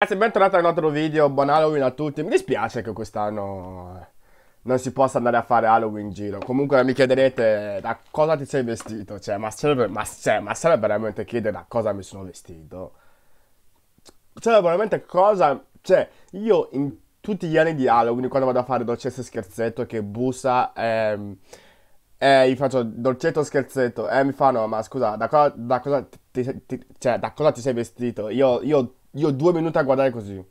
Ragazzi, bentornati a un altro video, buon Halloween a tutti. Mi dispiace che quest'anno non si possa andare a fare Halloween in giro. Comunque mi chiederete da cosa ti sei vestito. Cioè, ma serve, ma, cioè, ma serve veramente chiedere da cosa mi sono vestito? Cioè, veramente cosa... Cioè, io in tutti gli anni di Halloween, quando vado a fare dolcetto e scherzetto, che bussa... Ehm, eh, gli faccio dolcetto scherzetto. E eh, mi fanno, ma scusa, da, co da cosa ti, ti, cioè, da cosa ti sei vestito? Io, io io due minuti a guardare così.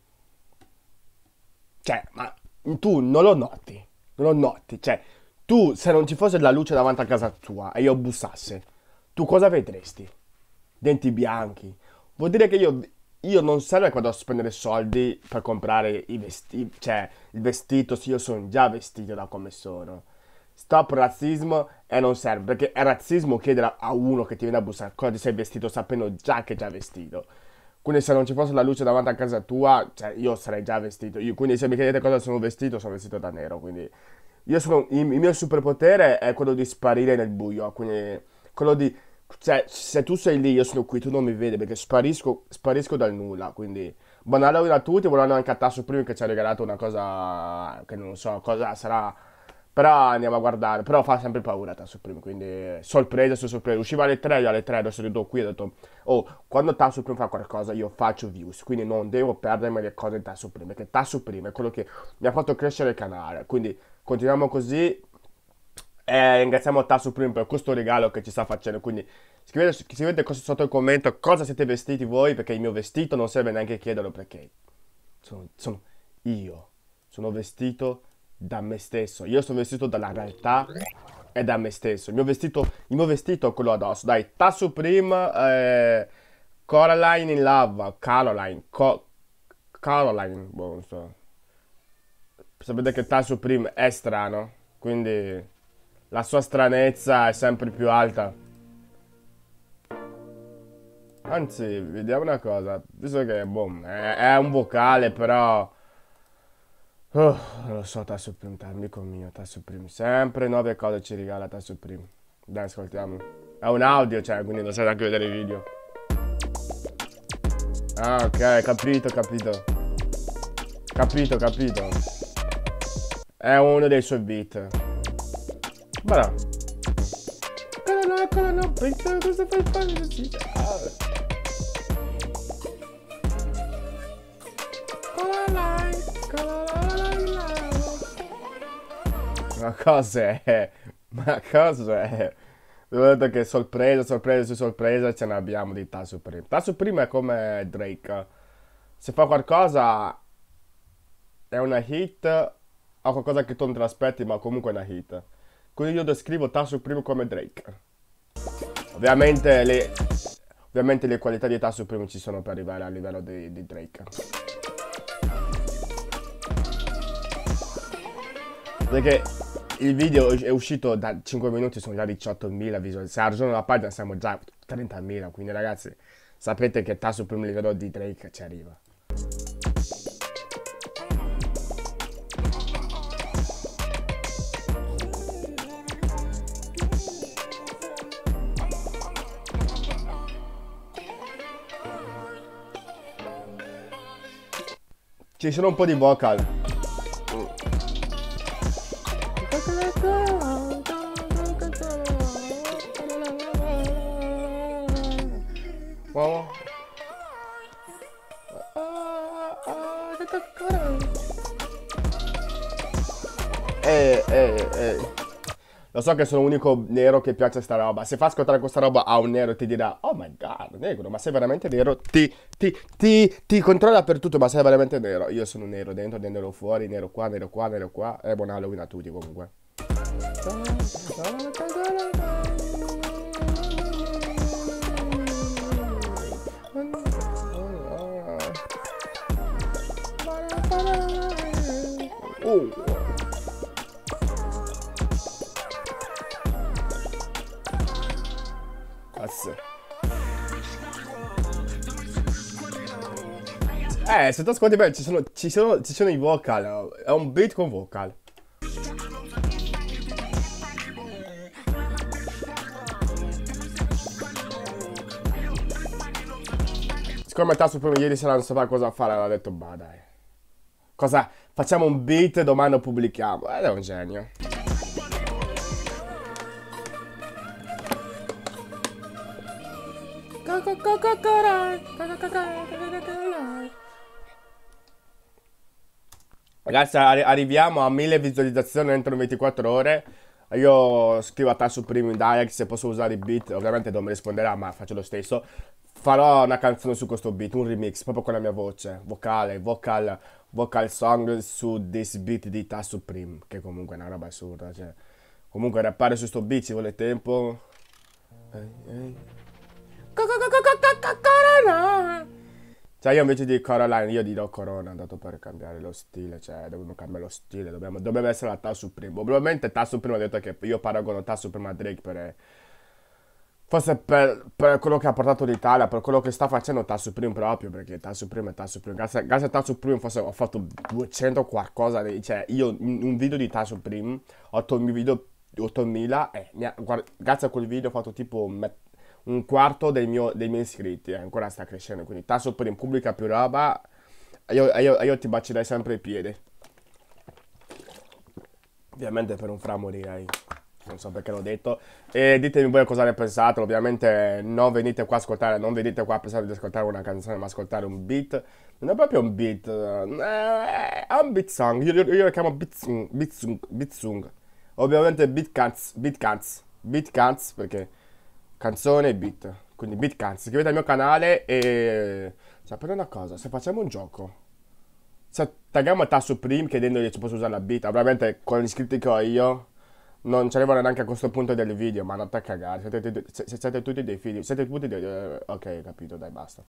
Cioè, ma tu non lo noti. Non lo noti. Cioè, tu se non ci fosse la luce davanti a casa tua e io bussasse, tu cosa vedresti? Denti bianchi. Vuol dire che io, io non serve quando spendere soldi per comprare i vestiti. Cioè, il vestito, se io sono già vestito da come sono. Stop razzismo e non serve. Perché è razzismo chiedere a uno che ti viene a bussare cosa ti sei vestito sapendo già che è già vestito. Quindi se non ci fosse la luce davanti a casa tua, cioè io sarei già vestito. Io, quindi se mi chiedete cosa sono vestito, sono vestito da nero. Quindi io sono, il, il mio superpotere è quello di sparire nel buio. Quindi quello di... Cioè, se tu sei lì, io sono qui, tu non mi vedi perché sparisco, sparisco dal nulla. Quindi buon Halloween a tutti. Volendo anche a Tasso Primo che ci ha regalato una cosa che non so cosa sarà però andiamo a guardare, però fa sempre paura Tasso Primo, quindi sorpresa su sorpresa. Usciva alle 3, io alle 3 adesso rido qui ho detto, oh, quando Tasso Primo fa qualcosa io faccio views, quindi non devo perdermi le cose di Tasso Primo, perché Tasso Primo è quello che mi ha fatto crescere il canale, quindi continuiamo così e ringraziamo Tasso Primo per questo regalo che ci sta facendo, quindi scrivete, scrivete sotto il commento cosa siete vestiti voi, perché il mio vestito non serve neanche chiederlo, perché sono, sono io, sono vestito da me stesso. Io sono vestito dalla realtà e da me stesso. Il mio vestito, il mio vestito è quello addosso. Dai, Ta Supreme, eh, Coraline in Love, Caroline, Co Caroline, boh, non so. Sapete che Ta Supreme è strano, quindi la sua stranezza è sempre più alta. Anzi, vediamo una cosa, visto che, boh, è, è un vocale, però Oh, lo so, Tasso Prim, amico mio, Tasso Prim. Sempre nuove cose ci regala Tasso Prim. Dai, ascoltiamo. È un audio, cioè, quindi non sai neanche vedere i video. Ah, ok, capito, capito. Capito, capito. È uno dei suoi beat. Cosa no, cosa no, penso cosa fai fare Ma cos'è? Ma cos'è? Devo dire che sorpresa, sorpresa su sorpresa ce ne abbiamo di Tasso Prima. Tasso Prima è come Drake. Se fa qualcosa è una hit o qualcosa che tu non te l'aspetti ma comunque è una hit. Quindi io descrivo Tasso Primo come Drake. Ovviamente le, ovviamente le qualità di Tasso Primo ci sono per arrivare al livello di, di Drake. Perché il video è uscito da 5 minuti, sono già 18.000 visualizzazioni. Se aggiungo la pagina siamo già 30.000, quindi ragazzi sapete che tasso primo livello di Drake ci arriva. Ci sono un po' di vocal. Uomo. Eh, eh, eh. Lo so che sono l'unico nero che piace sta roba. Se fa ascoltare questa roba a un nero ti dirà Oh my god, negro, ma sei veramente nero? Ti, ti, ti, ti controlla per tutto, ma sei veramente nero. Io sono nero dentro, nero fuori, nero qua, nero qua, nero qua. E buon Halloween a tutti comunque. Cazzo. Eh, se tu ascolti bene, ci sono, ci sono, ci sono i vocal. È un beat con vocal. siccome Tasso prima ieri sera non sapeva cosa fare, aveva detto, bah dai. Cosa? Facciamo un beat, domani lo pubblichiamo. Ed è un genio. Ragazzi, arri- arriviamo a 1000 visualizzazioni entro 24 ore. Io scrivo a Tasso prima in direct se posso usare i beat. Ovviamente non mi risponderà, ma faccio lo stesso. Farò una canzone su questo beat, un remix, proprio con la mia voce, vocale, vocal, vocal song su this beat di Tasso Supreme, che comunque è una roba assurda. Cioè. Comunque rappare su sto beat ci vuole tempo. Ehi, ehi. Cioè io invece di Caroline, io dirò Corona, dato per cambiare lo stile, cioè dobbiamo cambiare lo stile, dobbiamo, dovrebbe essere la Tasso Supreme. Probabilmente Tasso Supreme ha detto che io paragono Tasso Supreme a Drake per... Forse per, per quello che ha portato l'Italia, per quello che sta facendo Tasso Supreme proprio, perché Tasso Supreme è Tasso Supreme. Grazie, grazie a Tasso Supreme forse ho fatto 200 qualcosa, di, cioè io un video di Tasso Supreme, 8.000 video 8000 e eh, grazie a quel video ho fatto tipo un quarto dei, mio, dei miei iscritti, eh, ancora sta crescendo, quindi tasso per in pubblica più roba, io, io, io ti bacerei sempre i piedi. Ovviamente per un fra morirei, non so perché l'ho detto. E ditemi voi cosa ne pensate, ovviamente non venite qua a ascoltare, non venite qua a pensare di ascoltare una canzone, ma ascoltare un beat. Non è proprio un beat, eh, è un beat song, io, io, io lo chiamo beat song, beat beat. Ovviamente beat cats, beat cats, beat cats perché canzone e beat. Quindi Bitcans, iscrivetevi al mio canale e sapete una cosa, se facciamo un gioco, se tagliamo Tasso Prim chiedendogli se posso usare la beat, ovviamente con gli iscritti che ho io, non ci arrivano neanche a questo punto del video, ma andate a cagare, siete, siete, siete tutti dei figli, siete tutti dei... ok, capito, dai, basta.